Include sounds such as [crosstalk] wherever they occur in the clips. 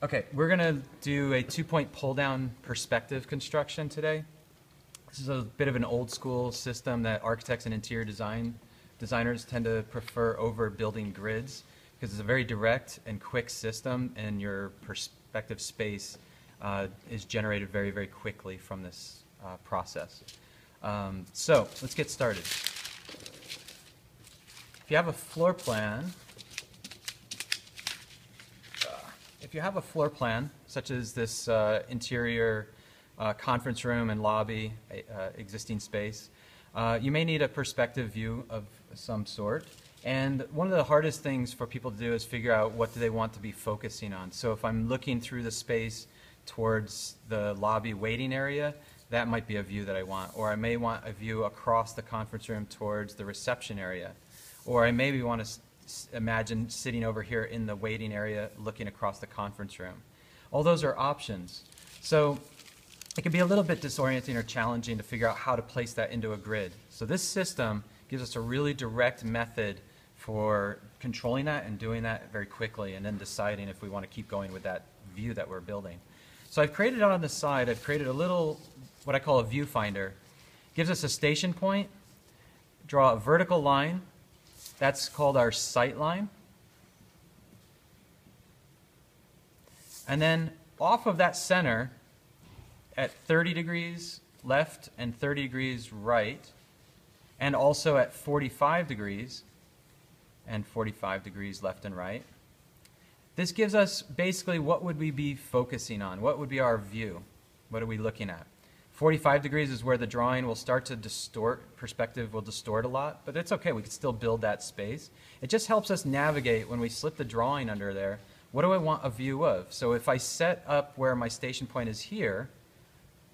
Okay, we're gonna do a two-point pull-down perspective construction today. This is a bit of an old-school system that architects and interior design designers tend to prefer over building grids because it's a very direct and quick system, and your perspective space uh, is generated very, very quickly from this uh, process. Um, so let's get started. If you have a floor plan, if you have a floor plan, such as this uh, interior uh, conference room and lobby, uh, existing space, uh, you may need a perspective view of some sort. And one of the hardest things for people to do is figure out what do they want to be focusing on. So if I'm looking through the space towards the lobby waiting area, that might be a view that I want. Or I may want a view across the conference room towards the reception area. Or I maybe want to imagine sitting over here in the waiting area looking across the conference room. All those are options. So it can be a little bit disorienting or challenging to figure out how to place that into a grid. So this system gives us a really direct method for controlling that and doing that very quickly and then deciding if we want to keep going with that view that we're building. So I've created on the side, I've created a little, what I call a viewfinder. Gives us a station point, draw a vertical line that's called our sight line. And then off of that center, at 30 degrees left and 30 degrees right, and also at 45 degrees and 45 degrees left and right. This gives us basically what would we be focusing on? What would be our view? What are we looking at? 45 degrees is where the drawing will start to distort, perspective will distort a lot, but it's okay, we can still build that space. It just helps us navigate when we slip the drawing under there, what do I want a view of? So if I set up where my station point is here,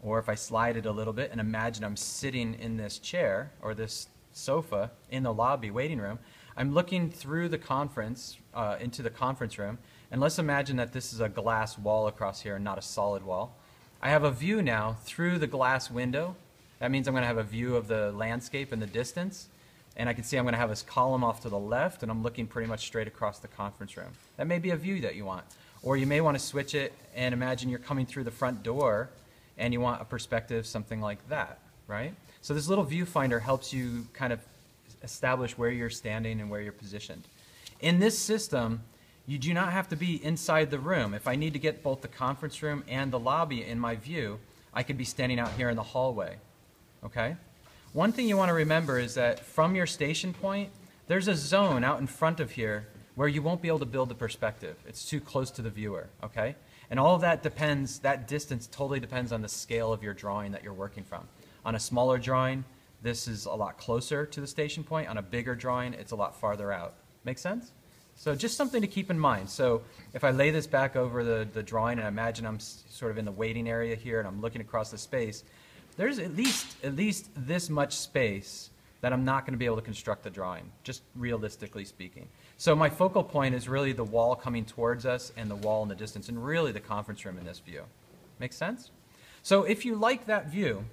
or if I slide it a little bit and imagine I'm sitting in this chair or this sofa in the lobby waiting room, I'm looking through the conference, uh, into the conference room, and let's imagine that this is a glass wall across here and not a solid wall. I have a view now through the glass window. That means I'm going to have a view of the landscape in the distance. And I can see I'm going to have this column off to the left, and I'm looking pretty much straight across the conference room. That may be a view that you want. Or you may want to switch it and imagine you're coming through the front door and you want a perspective something like that, right? So this little viewfinder helps you kind of establish where you're standing and where you're positioned. In this system, you do not have to be inside the room. If I need to get both the conference room and the lobby in my view, I could be standing out here in the hallway. Okay? One thing you want to remember is that from your station point, there's a zone out in front of here where you won't be able to build the perspective. It's too close to the viewer, okay? And all of that depends, that distance totally depends on the scale of your drawing that you're working from. On a smaller drawing, this is a lot closer to the station point. On a bigger drawing, it's a lot farther out. Make sense? So just something to keep in mind. So if I lay this back over the, the drawing and imagine I'm sort of in the waiting area here and I'm looking across the space, there's at least, at least this much space that I'm not going to be able to construct the drawing, just realistically speaking. So my focal point is really the wall coming towards us and the wall in the distance, and really the conference room in this view. Make sense? So if you like that view,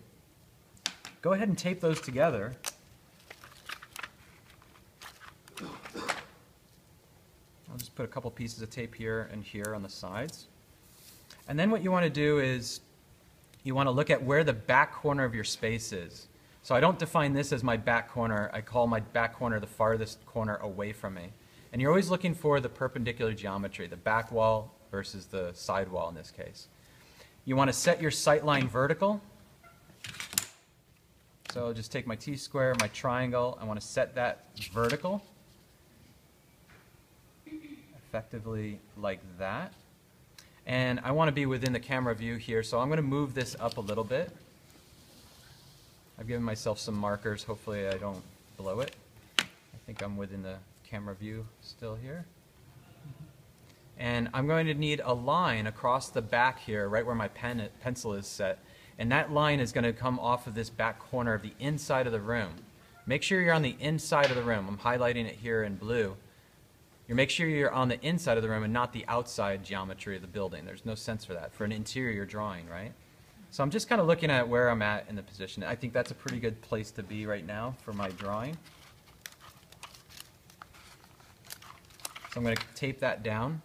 go ahead and tape those together I'll just put a couple pieces of tape here and here on the sides. And then what you want to do is you want to look at where the back corner of your space is. So I don't define this as my back corner. I call my back corner the farthest corner away from me. And you're always looking for the perpendicular geometry, the back wall versus the side wall in this case. You want to set your sight line vertical. So I'll just take my T-square, my triangle, I want to set that vertical effectively like that. And I want to be within the camera view here, so I'm going to move this up a little bit. I've given myself some markers. Hopefully I don't blow it. I think I'm within the camera view still here. And I'm going to need a line across the back here, right where my pen, pencil is set. And that line is going to come off of this back corner of the inside of the room. Make sure you're on the inside of the room. I'm highlighting it here in blue. You make sure you're on the inside of the room and not the outside geometry of the building. There's no sense for that, for an interior drawing, right? So I'm just kind of looking at where I'm at in the position. I think that's a pretty good place to be right now for my drawing. So I'm going to tape that down.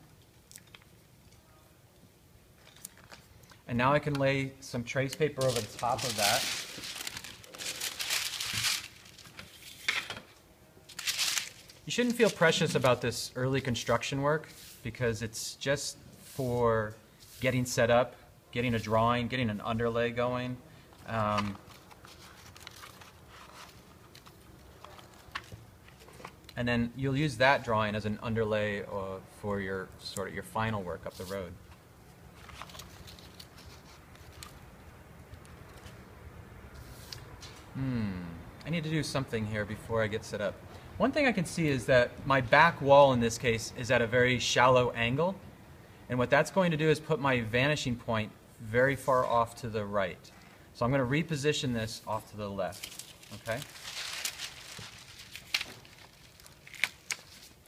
And now I can lay some trace paper over the top of that. You shouldn't feel precious about this early construction work because it's just for getting set up, getting a drawing, getting an underlay going. Um, and then you'll use that drawing as an underlay uh, for your sort of your final work up the road. Hmm, I need to do something here before I get set up. One thing I can see is that my back wall in this case is at a very shallow angle. And what that's going to do is put my vanishing point very far off to the right. So I'm going to reposition this off to the left. Okay?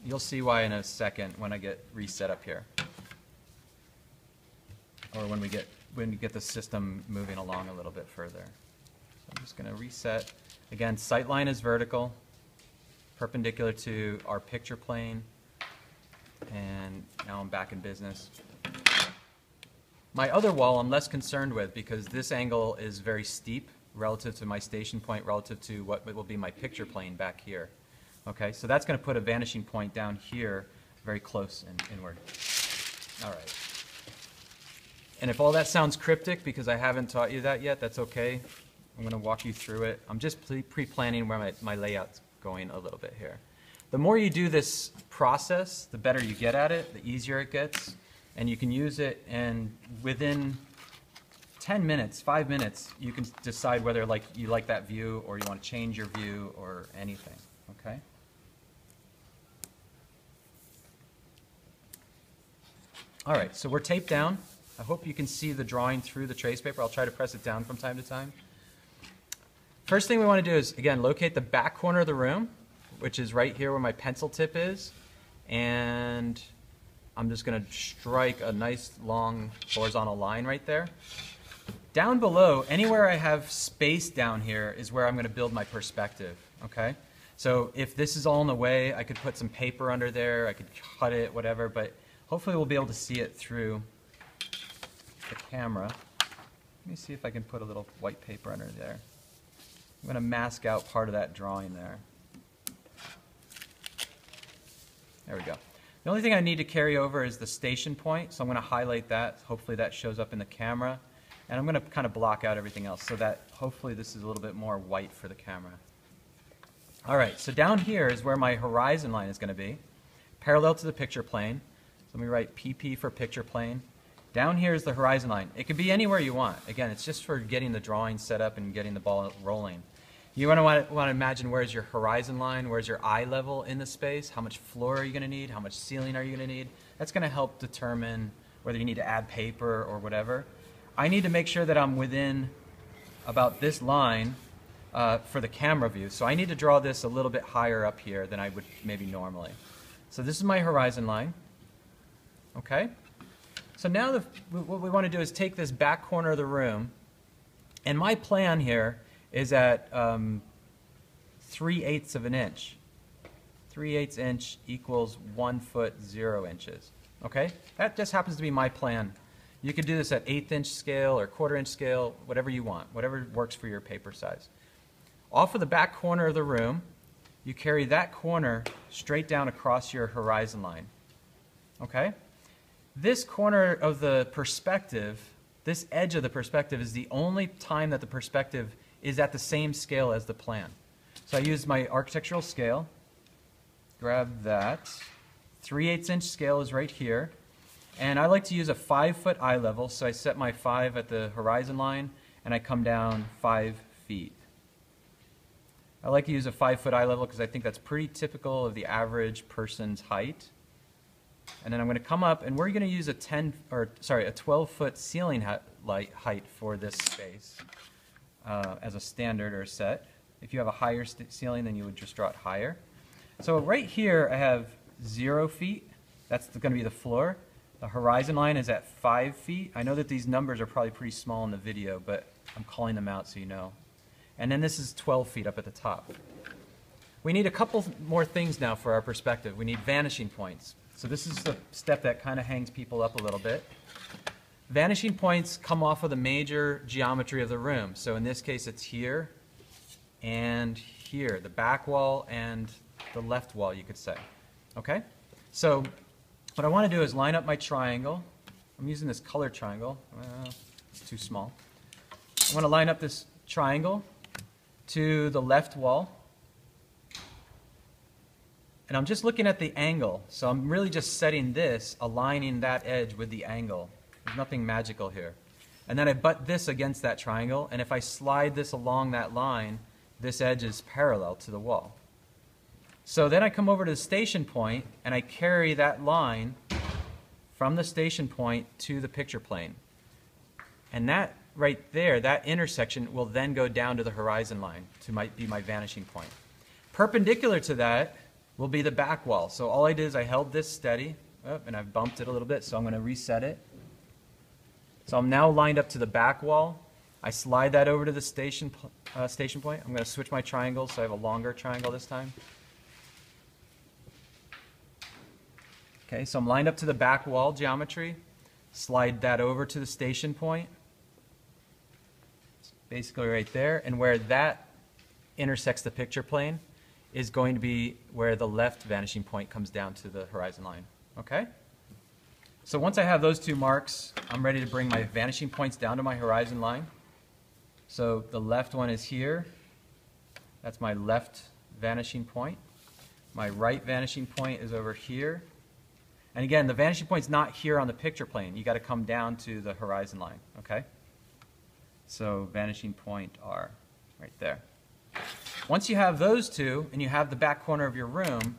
You'll see why in a second when I get reset up here. Or when we get when we get the system moving along a little bit further. So I'm just going to reset. Again, sight line is vertical, perpendicular to our picture plane. And now I'm back in business. My other wall I'm less concerned with because this angle is very steep relative to my station point, relative to what will be my picture plane back here. Okay, so that's going to put a vanishing point down here very close and inward. All right. And if all that sounds cryptic because I haven't taught you that yet, that's okay. I'm going to walk you through it. I'm just pre-planning where my, my layout's going a little bit here. The more you do this process, the better you get at it, the easier it gets. And you can use it and within 10 minutes, five minutes, you can decide whether like you like that view or you want to change your view or anything, okay? All right, so we're taped down. I hope you can see the drawing through the trace paper. I'll try to press it down from time to time. First thing we want to do is, again, locate the back corner of the room, which is right here where my pencil tip is. And I'm just going to strike a nice long horizontal line right there. Down below, anywhere I have space down here is where I'm going to build my perspective, okay? So if this is all in the way, I could put some paper under there, I could cut it, whatever, but hopefully we'll be able to see it through the camera. Let me see if I can put a little white paper under there. I'm going to mask out part of that drawing there. There we go. The only thing I need to carry over is the station point, so I'm going to highlight that. Hopefully that shows up in the camera. And I'm going to kind of block out everything else so that hopefully this is a little bit more white for the camera. All right, so down here is where my horizon line is going to be, parallel to the picture plane. So let me write PP for picture plane. Down here is the horizon line. It could be anywhere you want. Again, it's just for getting the drawing set up and getting the ball rolling. You want to want to, imagine where's your horizon line, where's your eye level in the space, how much floor are you going to need, how much ceiling are you going to need. That's going to help determine whether you need to add paper or whatever. I need to make sure that I'm within about this line uh, for the camera view. So I need to draw this a little bit higher up here than I would maybe normally. So this is my horizon line. Okay? So now the, what we want to do is take this back corner of the room, and my plan here is at um, 3 eighths of an inch. 3 eighths inch equals 1 foot 0 inches. Okay? That just happens to be my plan. You could do this at eighth inch scale or quarter inch scale, whatever you want, whatever works for your paper size. Off of the back corner of the room, you carry that corner straight down across your horizon line. Okay? This corner of the perspective, this edge of the perspective is the only time that the perspective is at the same scale as the plan. So I use my architectural scale, grab that. 3 8 inch scale is right here. And I like to use a 5 foot eye level, so I set my 5 at the horizon line and I come down 5 feet. I like to use a 5 foot eye level because I think that's pretty typical of the average person's height. And then I'm going to come up, and we're going to use a 10 or sorry, a 12 foot ceiling height height for this space uh, as a standard or a set. If you have a higher ceiling, then you would just draw it higher. So right here, I have zero feet. That's going to be the floor. The horizon line is at five feet. I know that these numbers are probably pretty small in the video, but I'm calling them out so you know. And then this is 12 feet up at the top. We need a couple more things now for our perspective. We need vanishing points. So this is the step that kind of hangs people up a little bit. vanishing points come off of the major geometry of the room. So in this case, it's here and here, the back wall and the left wall, you could say. Okay? So what I want to do is line up my triangle. I'm using this color triangle. It's too small. I want to line up this triangle to the left wall. And I'm just looking at the angle. So I'm really just setting this, aligning that edge with the angle. There's nothing magical here. And then I butt this against that triangle. And if I slide this along that line, this edge is parallel to the wall. So then I come over to the station point and I carry that line from the station point to the picture plane. And that right there, that intersection will then go down to the horizon line to my, be my vanishing point. Perpendicular to that will be the back wall. So all I did is I held this steady, oh, and I've bumped it a little bit, so I'm going to reset it. So I'm now lined up to the back wall. I slide that over to the station, uh, station point. I'm going to switch my triangle so I have a longer triangle this time. Okay, so I'm lined up to the back wall geometry. Slide that over to the station point. It's basically right there. And where that intersects the picture plane is going to be where the left vanishing point comes down to the horizon line. Okay? So once I have those two marks, I'm ready to bring my vanishing points down to my horizon line. So the left one is here. That's my left vanishing point. My right vanishing point is over here. And again, the vanishing point is not here on the picture plane. You got to come down to the horizon line, okay? So vanishing point are right there. Once you have those two and you have the back corner of your room,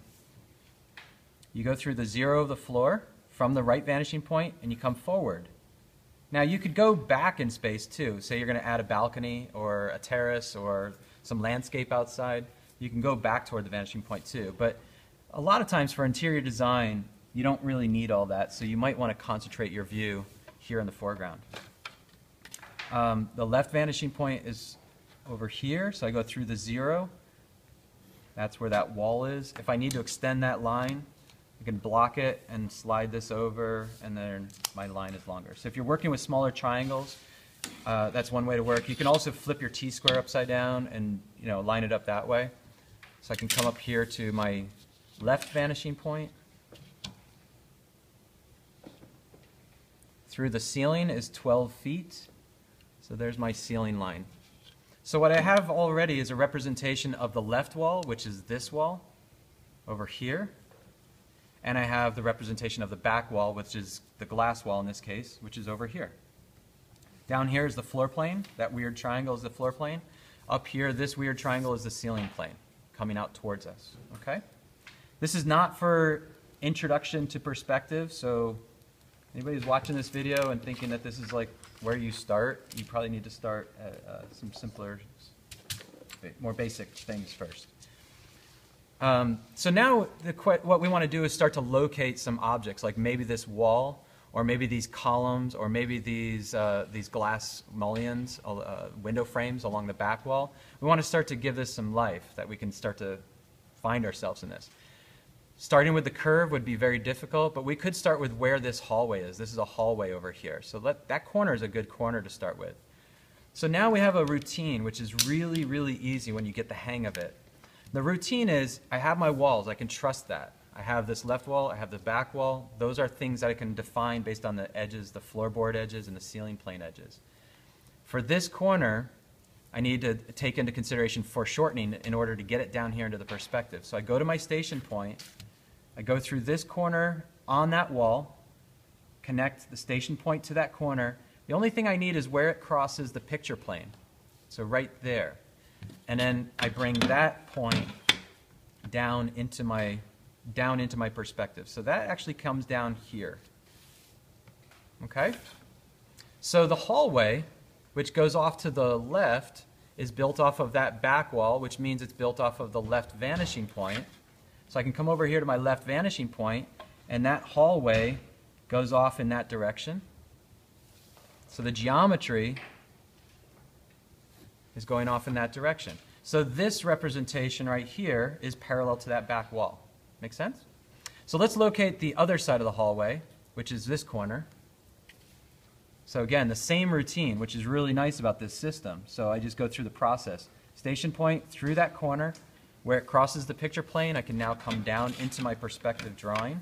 you go through the zero of the floor from the right vanishing point and you come forward. Now you could go back in space too. Say you're going to add a balcony or a terrace or some landscape outside. You can go back toward the vanishing point too. But a lot of times for interior design, you don't really need all that. So you might want to concentrate your view here in the foreground. Um, the left vanishing point is over here. So I go through the zero. That's where that wall is. If I need to extend that line, I can block it and slide this over, and then my line is longer. So if you're working with smaller triangles, uh, that's one way to work. You can also flip your T-square upside down and you know line it up that way. So I can come up here to my left vanishing point. Through the ceiling is 12 feet. So there's my ceiling line. So what I have already is a representation of the left wall, which is this wall over here. And I have the representation of the back wall, which is the glass wall in this case, which is over here. Down here is the floor plane. That weird triangle is the floor plane. Up here, this weird triangle is the ceiling plane coming out towards us. Okay? This is not for introduction to perspective, so anybody who's watching this video and thinking that this is like where you start, you probably need to start at uh, some simpler, more basic things first. Um, so now the, what we want to do is start to locate some objects, like maybe this wall, or maybe these columns, or maybe these, uh, these glass mullions, uh, window frames along the back wall. We want to start to give this some life, that we can start to find ourselves in this. Starting with the curve would be very difficult, but we could start with where this hallway is. This is a hallway over here. So let, that corner is a good corner to start with. So now we have a routine, which is really, really easy when you get the hang of it. The routine is I have my walls. I can trust that. I have this left wall. I have the back wall. Those are things that I can define based on the edges, the floorboard edges and the ceiling plane edges. For this corner, I need to take into consideration foreshortening in order to get it down here into the perspective. So I go to my station point. I go through this corner on that wall, connect the station point to that corner. The only thing I need is where it crosses the picture plane. So right there. And then I bring that point down into my down into my perspective. So that actually comes down here. Okay? So the hallway, which goes off to the left, is built off of that back wall, which means it's built off of the left vanishing point. So I can come over here to my left vanishing point, and that hallway goes off in that direction. So the geometry is going off in that direction. So this representation right here is parallel to that back wall. Make sense? So let's locate the other side of the hallway, which is this corner. So again, the same routine, which is really nice about this system. So I just go through the process. Station point through that corner, where it crosses the picture plane, I can now come down into my perspective drawing.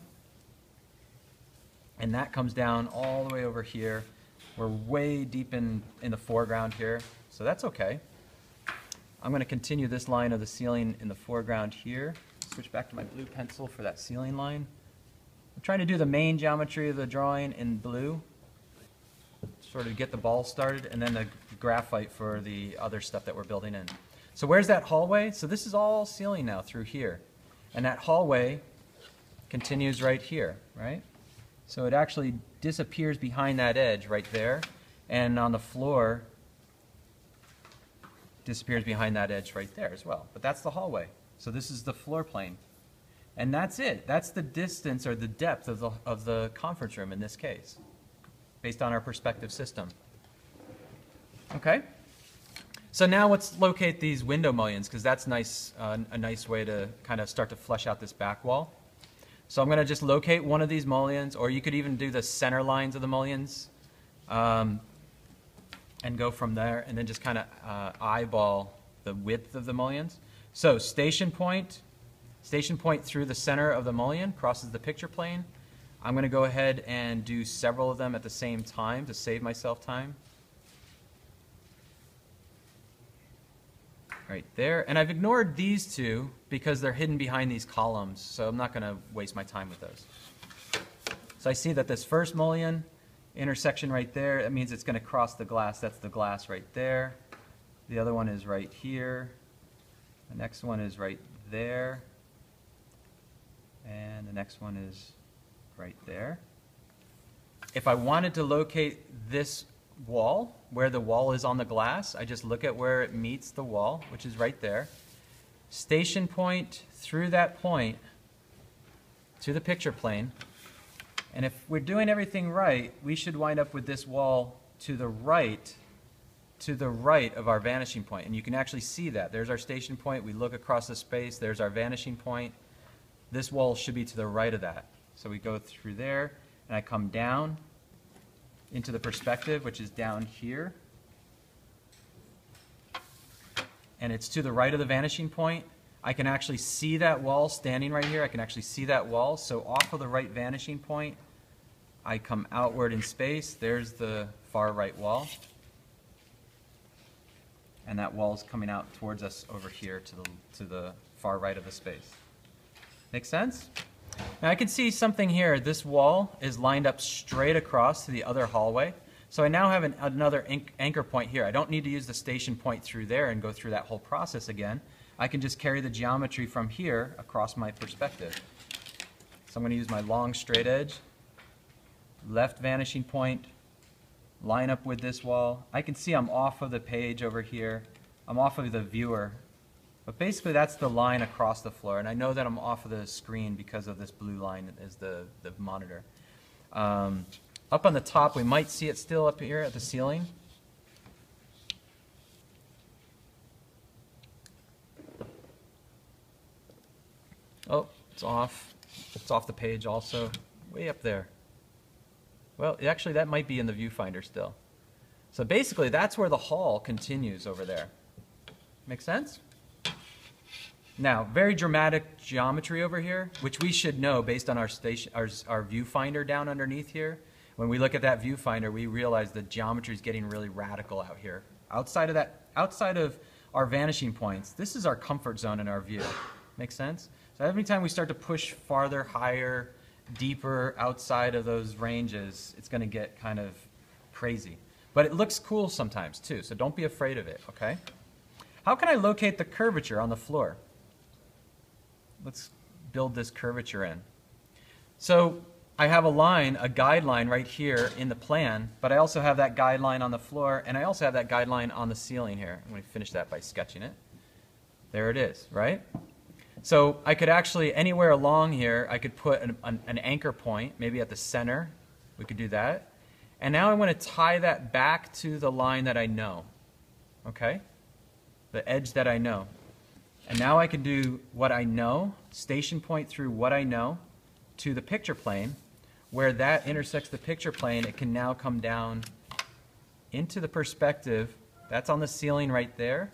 And that comes down all the way over here. We're way deep in, in the foreground here, so that's okay. I'm going to continue this line of the ceiling in the foreground here. Switch back to my blue pencil for that ceiling line. I'm trying to do the main geometry of the drawing in blue, sort of get the ball started, and then the graphite for the other stuff that we're building in. So where's that hallway? So this is all ceiling now through here. And that hallway continues right here, right? So it actually disappears behind that edge right there. And on the floor, disappears behind that edge right there as well. But that's the hallway. So this is the floor plane. And that's it. That's the distance or the depth of the, of the conference room in this case, based on our perspective system. Okay? So now let's locate these window mullions, because that's nice, uh, a nice way to kind of start to flesh out this back wall. So I'm going to just locate one of these mullions, or you could even do the center lines of the mullions um, and go from there, and then just kind of uh, eyeball the width of the mullions. So station point, station point through the center of the mullion crosses the picture plane. I'm going to go ahead and do several of them at the same time to save myself time. Right there. And I've ignored these two because they're hidden behind these columns, so I'm not going to waste my time with those. So I see that this first mullion intersection right there, that means it's going to cross the glass. That's the glass right there. The other one is right here. The next one is right there. And the next one is right there. If I wanted to locate this wall, where the wall is on the glass. I just look at where it meets the wall, which is right there. Station point through that point to the picture plane. And if we're doing everything right, we should wind up with this wall to the right, to the right of our vanishing point. And you can actually see that. There's our station point. We look across the space. There's our vanishing point. This wall should be to the right of that. So we go through there, and I come down, into the perspective, which is down here. And it's to the right of the vanishing point. I can actually see that wall standing right here. I can actually see that wall. So off of the right vanishing point, I come outward in space. There's the far right wall. And that wall is coming out towards us over here to the, to the far right of the space. Make sense? Now I can see something here. This wall is lined up straight across to the other hallway. So I now have an, another anchor point here. I don't need to use the station point through there and go through that whole process again. I can just carry the geometry from here across my perspective. So I'm going to use my long straight edge, left vanishing point, line up with this wall. I can see I'm off of the page over here. I'm off of the viewer but basically, that's the line across the floor. And I know that I'm off of the screen because of this blue line as the, the monitor. Um, up on the top, we might see it still up here at the ceiling. Oh, it's off. It's off the page also. Way up there. Well, actually, that might be in the viewfinder still. So basically, that's where the hall continues over there. Make sense? Now, very dramatic geometry over here, which we should know based on our, station, our, our viewfinder down underneath here. When we look at that viewfinder, we realize the geometry is getting really radical out here. Outside of that, outside of our vanishing points, this is our comfort zone in our view. Make sense? So every time we start to push farther, higher, deeper outside of those ranges, it's going to get kind of crazy. But it looks cool sometimes too, so don't be afraid of it, okay? How can I locate the curvature on the floor? Let's build this curvature in. So I have a line, a guideline right here in the plan, but I also have that guideline on the floor, and I also have that guideline on the ceiling here. I'm going to finish that by sketching it. There it is, right? So I could actually, anywhere along here, I could put an, an, an anchor point, maybe at the center. We could do that. And now I want to tie that back to the line that I know, okay? The edge that I know. And now I can do what I know, station point through what I know to the picture plane. Where that intersects the picture plane, it can now come down into the perspective. That's on the ceiling right there.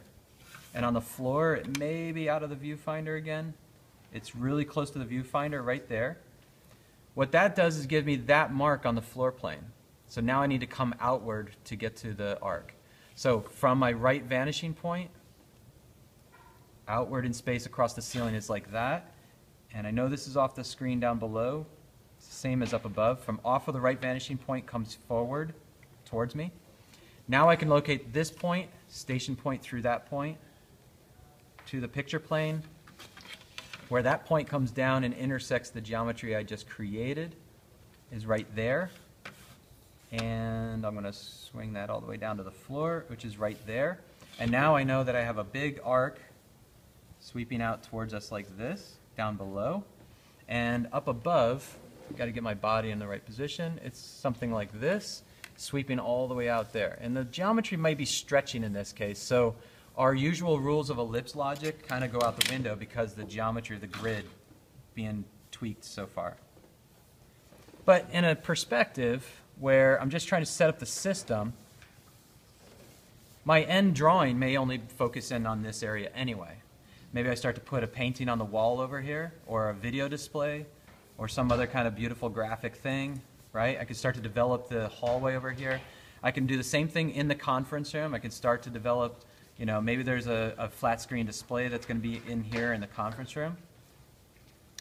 And on the floor, it may be out of the viewfinder again. It's really close to the viewfinder right there. What that does is give me that mark on the floor plane. So now I need to come outward to get to the arc. So from my right vanishing point, outward in space across the ceiling is like that. And I know this is off the screen down below. It's the same as up above. From off of the right vanishing point comes forward towards me. Now I can locate this point, station point through that point, to the picture plane, where that point comes down and intersects the geometry I just created is right there. And I'm going to swing that all the way down to the floor, which is right there. And now I know that I have a big arc sweeping out towards us like this, down below. And up above, got to get my body in the right position. It's something like this, sweeping all the way out there. And the geometry might be stretching in this case. So our usual rules of ellipse logic kind of go out the window because the geometry of the grid being tweaked so far. But in a perspective where I'm just trying to set up the system, my end drawing may only focus in on this area anyway. Maybe I start to put a painting on the wall over here, or a video display, or some other kind of beautiful graphic thing, right? I could start to develop the hallway over here. I can do the same thing in the conference room. I can start to develop you know, maybe there's a, a flat screen display that's going to be in here in the conference room.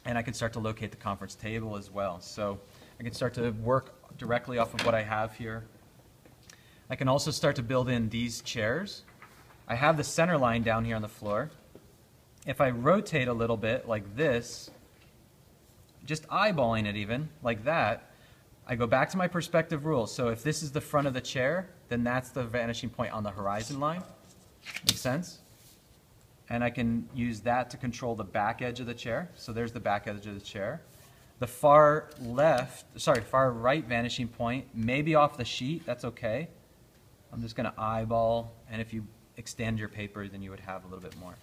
And I can start to locate the conference table as well. So I can start to work directly off of what I have here. I can also start to build in these chairs. I have the center line down here on the floor. If I rotate a little bit like this, just eyeballing it even, like that, I go back to my perspective rule. So if this is the front of the chair, then that's the vanishing point on the horizon line. Make sense? And I can use that to control the back edge of the chair. So there's the back edge of the chair. The far left, sorry, far right vanishing point may be off the sheet. That's okay. I'm just going to eyeball, and if you extend your paper, then you would have a little bit more.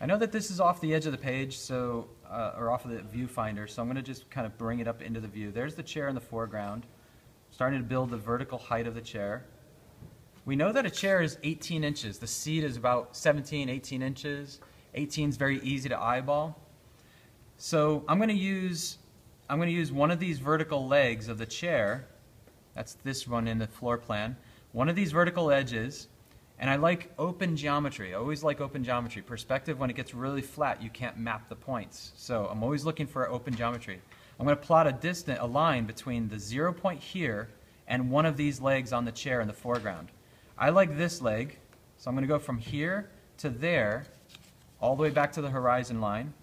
I know that this is off the edge of the page, so uh, or off of the viewfinder, so I'm going to just kind of bring it up into the view. There's the chair in the foreground, starting to build the vertical height of the chair. We know that a chair is 18 inches. The seat is about 17, 18 inches. 18 is very easy to eyeball. So I'm going to use I'm going to use one of these vertical legs of the chair. That's this one in the floor plan. One of these vertical edges. And I like open geometry. I always like open geometry. Perspective, when it gets really flat, you can't map the points. So I'm always looking for open geometry. I'm going to plot a distant, a line between the zero point here and one of these legs on the chair in the foreground. I like this leg, so I'm going to go from here to there, all the way back to the horizon line.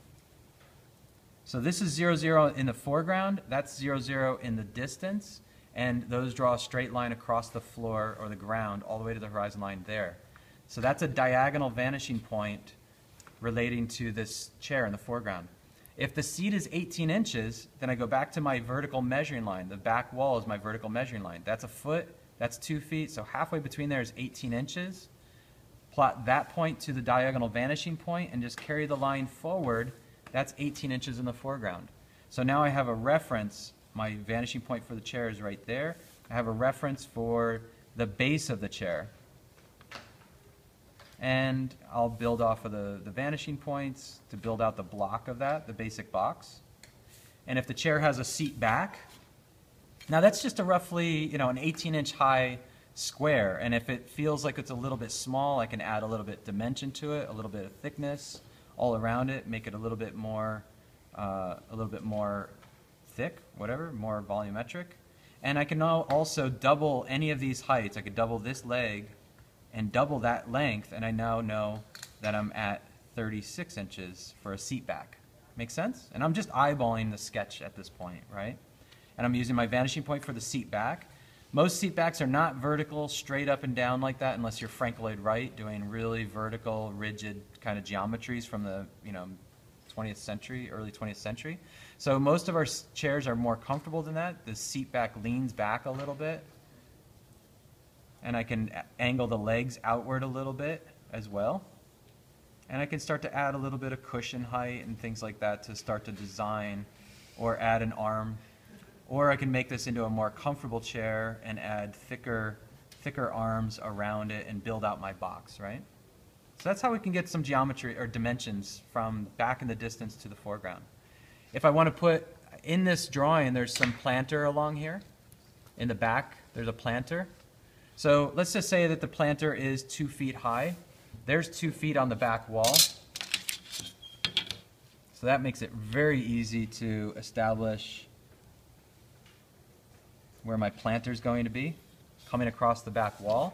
So this is 0, 0 in the foreground, that's 0, 0 in the distance, and those draw a straight line across the floor or the ground all the way to the horizon line there. So that's a diagonal vanishing point relating to this chair in the foreground. If the seat is 18 inches, then I go back to my vertical measuring line. The back wall is my vertical measuring line. That's a foot that's two feet, so halfway between there is 18 inches. Plot that point to the diagonal vanishing point and just carry the line forward. That's 18 inches in the foreground. So now I have a reference. My vanishing point for the chair is right there. I have a reference for the base of the chair. And I'll build off of the, the vanishing points to build out the block of that, the basic box. And if the chair has a seat back, now that's just a roughly, you know, an 18 inch high square. And if it feels like it's a little bit small, I can add a little bit dimension to it, a little bit of thickness all around it, make it a little bit more, uh, a little bit more thick, whatever, more volumetric. And I can now also double any of these heights. I could double this leg and double that length, and I now know that I'm at 36 inches for a seat back. Make sense? And I'm just eyeballing the sketch at this point, right? and I'm using my vanishing point for the seat back. Most seat backs are not vertical, straight up and down like that, unless you're Frank Lloyd Wright doing really vertical, rigid kind of geometries from the you know 20th century, early 20th century. So most of our chairs are more comfortable than that. The seat back leans back a little bit, and I can uh, angle the legs outward a little bit as well. And I can start to add a little bit of cushion height and things like that to start to design or add an arm or I can make this into a more comfortable chair and add thicker thicker arms around it and build out my box, right? So that's how we can get some geometry or dimensions from back in the distance to the foreground. If I want to put, in this drawing, there's some planter along here. In the back, there's a planter. So let's just say that the planter is two feet high. There's two feet on the back wall. So that makes it very easy to establish where my planter is going to be, coming across the back wall.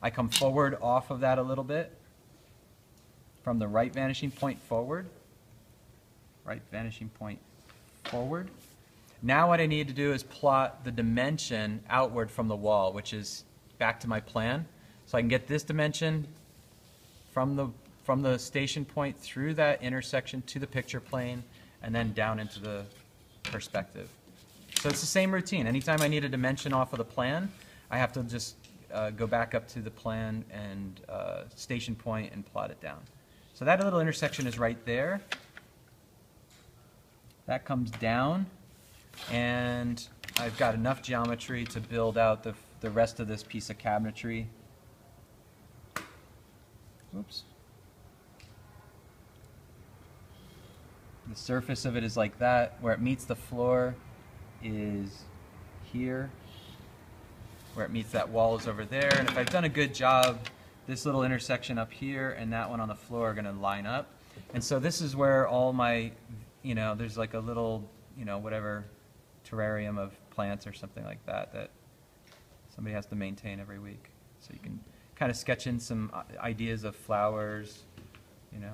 I come forward off of that a little bit, from the right vanishing point forward. Right vanishing point forward. Now what I need to do is plot the dimension outward from the wall, which is back to my plan. So I can get this dimension from the, from the station point through that intersection to the picture plane and then down into the perspective. So it's the same routine. Anytime I need a dimension off of the plan, I have to just uh, go back up to the plan and uh, station point and plot it down. So that little intersection is right there. That comes down, and I've got enough geometry to build out the, the rest of this piece of cabinetry. Oops. The surface of it is like that. Where it meets the floor is here. Where it meets that wall is over there. And if I've done a good job, this little intersection up here and that one on the floor are going to line up. And so this is where all my, you know, there's like a little, you know, whatever terrarium of plants or something like that that somebody has to maintain every week. So you can kind of sketch in some uh, ideas of flowers, you know.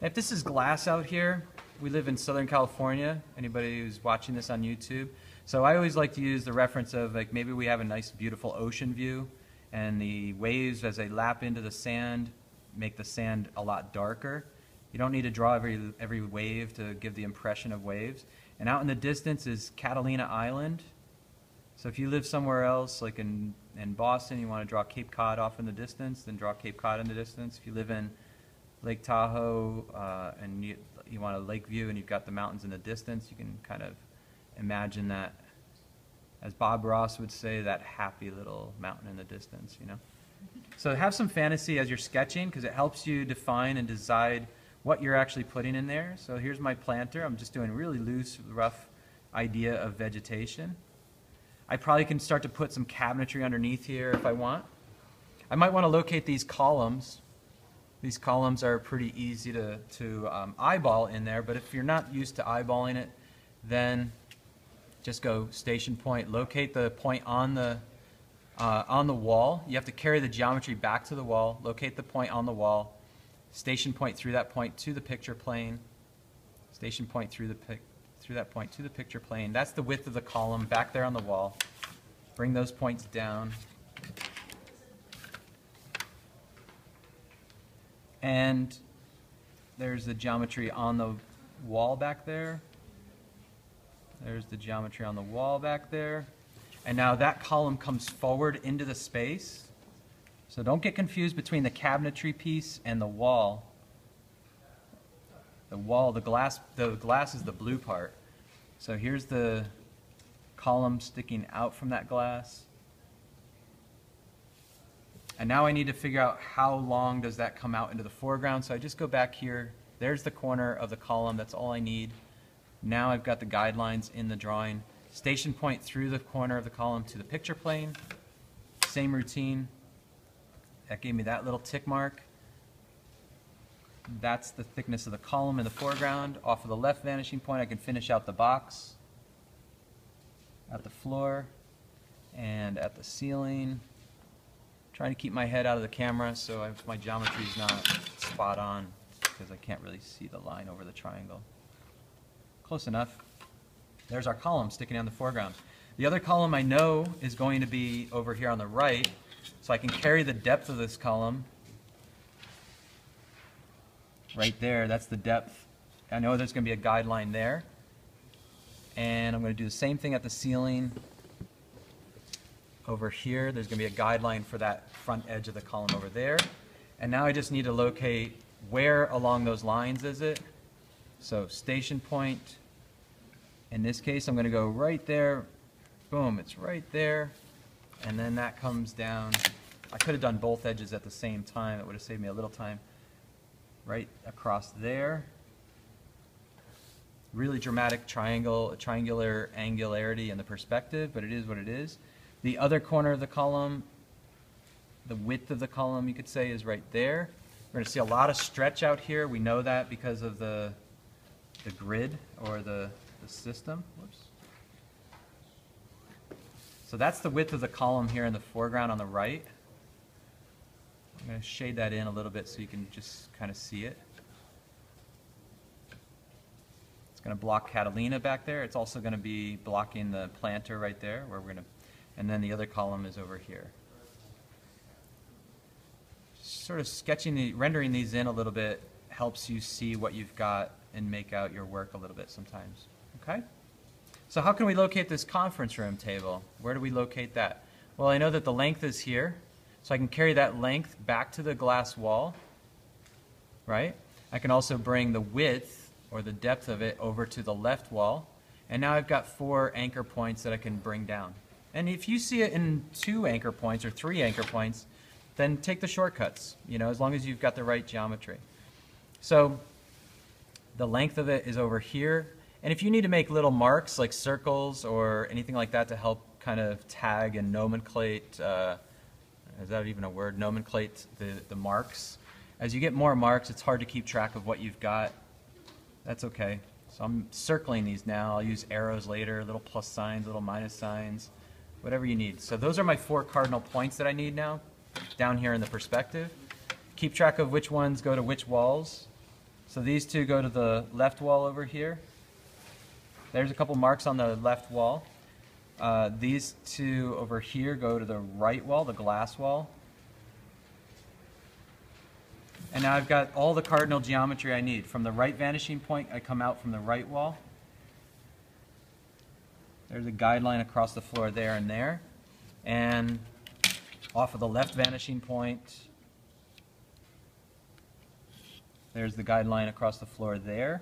If this is glass out here, we live in Southern California. Anybody who's watching this on YouTube. So I always like to use the reference of like maybe we have a nice beautiful ocean view and the waves as they lap into the sand make the sand a lot darker. You don't need to draw every, every wave to give the impression of waves. And out in the distance is Catalina Island. So if you live somewhere else, like in, in Boston, you want to draw Cape Cod off in the distance, then draw Cape Cod in the distance. If you live in Lake Tahoe uh, and you, you want a lake view and you've got the mountains in the distance, you can kind of imagine that, as Bob Ross would say, that happy little mountain in the distance, you know? So have some fantasy as you're sketching because it helps you define and decide what you're actually putting in there. So here's my planter. I'm just doing really loose, rough idea of vegetation. I probably can start to put some cabinetry underneath here if I want. I might want to locate these columns. These columns are pretty easy to, to um, eyeball in there, but if you're not used to eyeballing it, then just go station point, locate the point on the, uh, on the wall. You have to carry the geometry back to the wall, locate the point on the wall, station point through that point to the picture plane, station point through the pic, through that point to the picture plane. That's the width of the column back there on the wall. Bring those points down. And there's the geometry on the wall back there. There's the geometry on the wall back there. And now that column comes forward into the space. So don't get confused between the cabinetry piece and the wall. The wall, the glass, the glass is the blue part. So here's the column sticking out from that glass. And now I need to figure out how long does that come out into the foreground. So I just go back here. There's the corner of the column. That's all I need. Now I've got the guidelines in the drawing. Station point through the corner of the column to the picture plane. Same routine. That gave me that little tick mark. That's the thickness of the column in the foreground. Off of the left vanishing point, I can finish out the box at the floor and at the ceiling. Trying to keep my head out of the camera so my geometry is not spot on because I can't really see the line over the triangle. Close enough. There's our column sticking out in the foreground. The other column I know is going to be over here on the right, so I can carry the depth of this column right there. That's the depth. I know there's going to be a guideline there. And I'm going to do the same thing at the ceiling over here. There's going to be a guideline for that front edge of the column over there. And now I just need to locate where along those lines is it. So station point, in this case, I'm going to go right there. Boom, it's right there. and then that comes down. I could have done both edges at the same time. It would have saved me a little time. Right across there. Really dramatic triangle, triangular angularity in the perspective, but it is what it is. The other corner of the column, the width of the column, you could say, is right there. We're going to see a lot of stretch out here. We know that because of the, the grid or the, the system. Whoops. So that's the width of the column here in the foreground on the right. I'm going to shade that in a little bit so you can just kind of see it. It's going to block Catalina back there. It's also going to be blocking the planter right there where we're going to, and then the other column is over here. Sort of sketching the, rendering these in a little bit helps you see what you've got and make out your work a little bit sometimes. Okay? So how can we locate this conference room table? Where do we locate that? Well, I know that the length is here, so I can carry that length back to the glass wall, right? I can also bring the width or the depth of it over to the left wall, and now I've got four anchor points that I can bring down. And if you see it in two anchor points or three anchor points, then take the shortcuts, you know, as long as you've got the right geometry. So the length of it is over here. And if you need to make little marks like circles or anything like that to help kind of tag and nomenclate, uh, is that even a word, nomenclate the, the marks. As you get more marks, it's hard to keep track of what you've got. That's okay. So I'm circling these now. I'll use arrows later, little plus signs, little minus signs, whatever you need. So those are my four cardinal points that I need now down here in the perspective. Keep track of which ones go to which walls. So these two go to the left wall over here. There's a couple marks on the left wall. Uh, these two over here go to the right wall, the glass wall. And now I've got all the cardinal geometry I need. From the right vanishing point, I come out from the right wall. There's a guideline across the floor there and there. And off of the left vanishing point, there's the guideline across the floor there.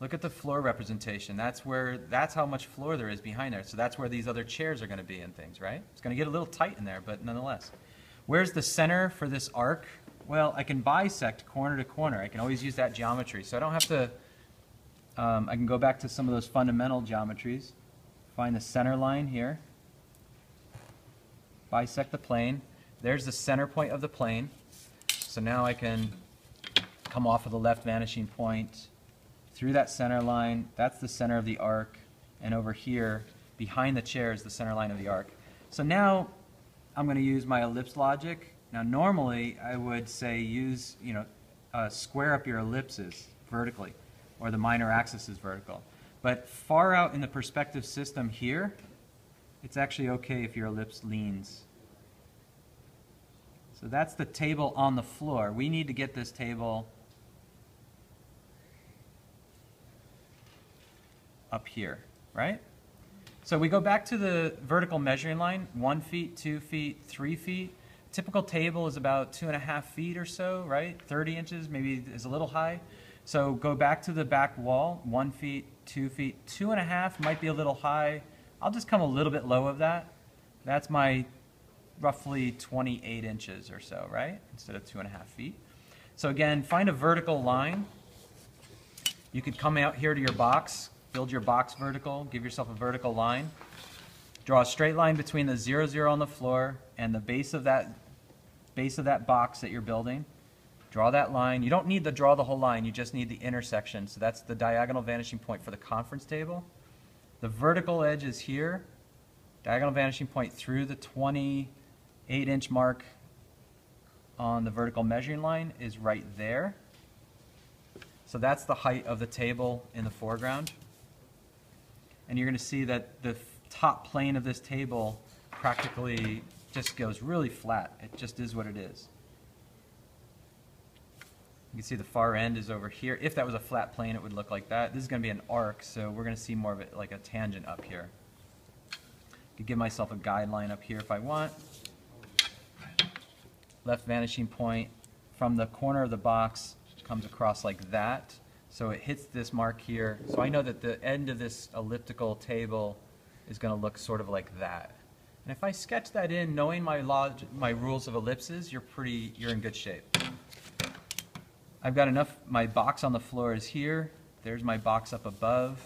Look at the floor representation. That's where, that's how much floor there is behind there. So that's where these other chairs are going to be and things, right? It's going to get a little tight in there, but nonetheless. Where's the center for this arc? Well, I can bisect corner to corner. I can always use that geometry. So I don't have to, um, I can go back to some of those fundamental geometries. Find the center line here. Bisect the plane. There's the center point of the plane. So now I can come off of the left vanishing point through that center line. That's the center of the arc. And over here, behind the chair is the center line of the arc. So now I'm going to use my ellipse logic. Now normally I would say use, you know, uh, square up your ellipses vertically, or the minor axis is vertical. But far out in the perspective system here, it's actually okay if your ellipse leans. So that's the table on the floor. We need to get this table up here, right? So we go back to the vertical measuring line, one feet, two feet, three feet. Typical table is about two and a half feet or so, right? 30 inches, maybe is a little high. So go back to the back wall, one feet, two feet, two and a half might be a little high. I'll just come a little bit low of that. That's my roughly 28 inches or so, right? Instead of two and a half feet. So again, find a vertical line. You could come out here to your box, build your box vertical, give yourself a vertical line. Draw a straight line between the zero zero on the floor and the base of that base of that box that you're building. Draw that line. You don't need to draw the whole line, you just need the intersection. So that's the diagonal vanishing point for the conference table. The vertical edge is here. Diagonal vanishing point through the 28 inch mark on the vertical measuring line is right there. So that's the height of the table in the foreground. And you're going to see that the top plane of this table practically just goes really flat. It just is what it is. You can see the far end is over here. If that was a flat plane, it would look like that. This is going to be an arc, so we're going to see more of it like a tangent up here. I could give myself a guideline up here if I want. Left vanishing point from the corner of the box comes across like that. So it hits this mark here. So I know that the end of this elliptical table is going to look sort of like that. And if I sketch that in, knowing my log, my rules of ellipses, you're pretty, you're in good shape. I've got enough, my box on the floor is here, there's my box up above,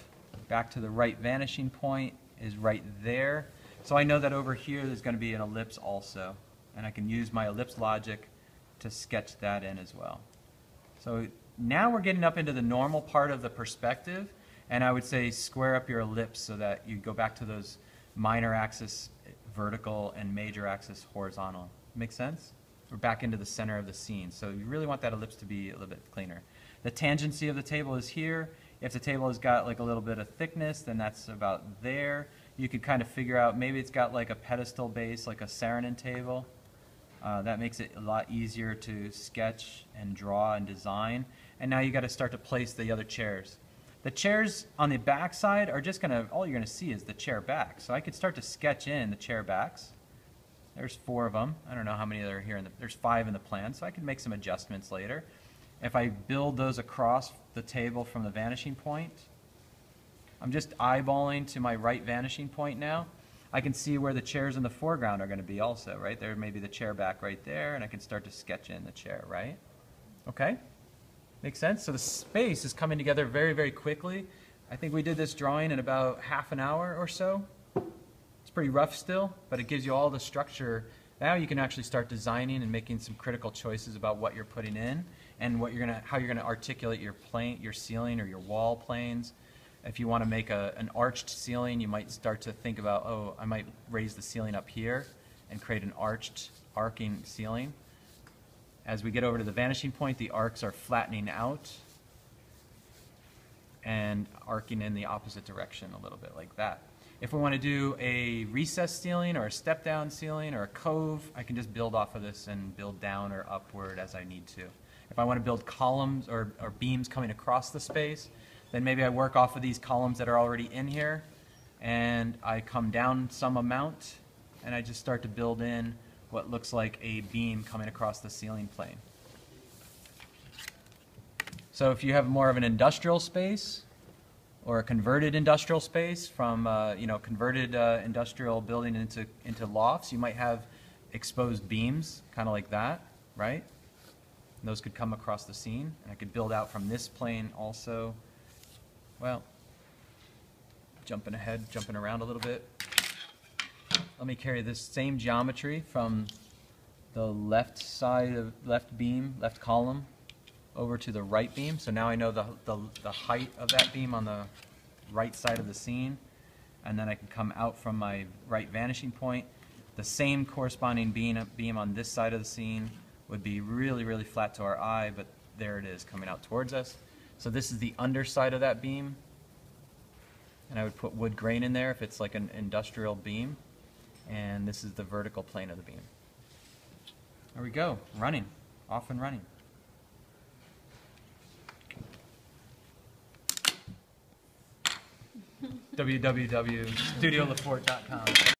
back to the right vanishing point is right there. So I know that over here there's going to be an ellipse also, and I can use my ellipse logic to sketch that in as well. So now we're getting up into the normal part of the perspective, and I would say square up your ellipse so that you go back to those minor axis vertical and major axis horizontal. Make sense? We're back into the center of the scene. So you really want that ellipse to be a little bit cleaner. The tangency of the table is here. If the table has got like a little bit of thickness, then that's about there. You could kind of figure out, maybe it's got like a pedestal base, like a Saarinen table. Uh, that makes it a lot easier to sketch and draw and design. And now you got to start to place the other chairs. The chairs on the back side are just going to, all you're going to see is the chair back. So I could start to sketch in the chair backs. There's four of them. I don't know how many there are here. In the, there's five in the plan, so I can make some adjustments later. If I build those across the table from the vanishing point, I'm just eyeballing to my right vanishing point now. I can see where the chairs in the foreground are going to be also, right? There may be the chair back right there, and I can start to sketch in the chair, right? Okay? Makes sense? So the space is coming together very, very quickly. I think we did this drawing in about half an hour or so. It's pretty rough still, but it gives you all the structure. Now you can actually start designing and making some critical choices about what you're putting in and what you're gonna, how you're gonna articulate your plane, your ceiling or your wall planes. If you want to make a, an arched ceiling, you might start to think about, oh, I might raise the ceiling up here and create an arched, arcing ceiling. As we get over to the vanishing point, the arcs are flattening out and arcing in the opposite direction a little bit like that. If we want to do a recessed ceiling or a step down ceiling or a cove, I can just build off of this and build down or upward as I need to. If I want to build columns or, or beams coming across the space, then maybe I work off of these columns that are already in here and I come down some amount and I just start to build in what looks like a beam coming across the ceiling plane. So if you have more of an industrial space or a converted industrial space from, uh, you know, converted uh, industrial building into, into lofts, you might have exposed beams, kind of like that, right? And those could come across the scene. And I could build out from this plane also. Well, jumping ahead, jumping around a little bit. Let me carry this same geometry from the left side of left beam, left column, over to the right beam. So now I know the, the, the height of that beam on the right side of the scene. And then I can come out from my right vanishing point. The same corresponding beam, beam on this side of the scene would be really, really flat to our eye, but there it is coming out towards us. So this is the underside of that beam. And I would put wood grain in there if it's like an industrial beam. And this is the vertical plane of the beam. There we go, running, off and running. [laughs] www.studiolaforte.com